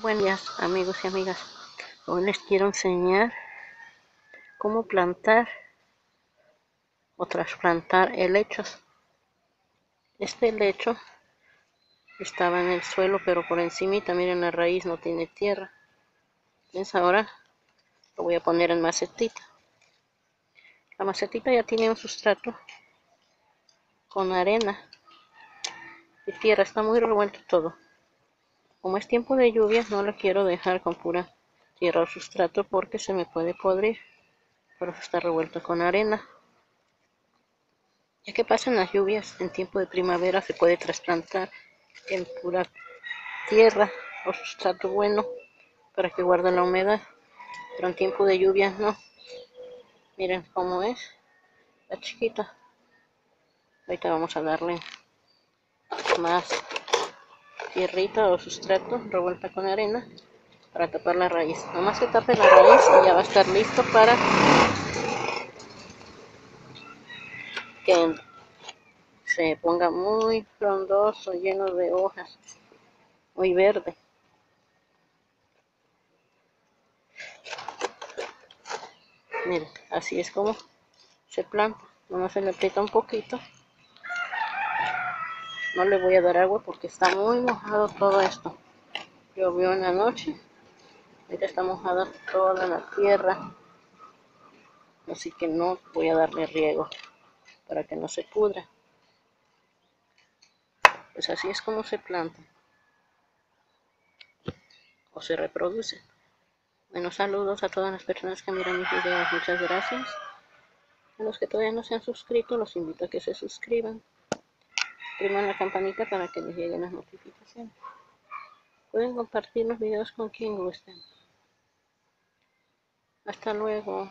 buenos días amigos y amigas. Hoy les quiero enseñar cómo plantar o trasplantar helechos. Este helecho estaba en el suelo pero por encimita miren la raíz no tiene tierra. Entonces ahora lo voy a poner en macetita. La macetita ya tiene un sustrato con arena y tierra está muy revuelto todo como es tiempo de lluvia, no lo quiero dejar con pura tierra o sustrato porque se me puede podrir. Por eso está revuelto con arena. Ya que pasan las lluvias, en tiempo de primavera se puede trasplantar en pura tierra o sustrato bueno para que guarde la humedad. Pero en tiempo de lluvia no. Miren cómo es. La chiquita. Ahorita vamos a darle más tierrita o sustrato revuelta con arena para tapar la raíz. Nomás se tape la raíz y ya va a estar listo para que se ponga muy frondoso, lleno de hojas, muy verde. Miren, así es como se planta. Nomás se le aprieta un poquito no le voy a dar agua porque está muy mojado todo esto. Llovió en la noche. Ahorita está mojada toda la tierra. Así que no voy a darle riego para que no se pudra. Pues así es como se planta. O se reproduce. Bueno saludos a todas las personas que miran mis videos. Muchas gracias. A los que todavía no se han suscrito los invito a que se suscriban Priman la campanita para que les lleguen las notificaciones. Pueden compartir los videos con quien gusten. Hasta luego.